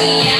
Yeah.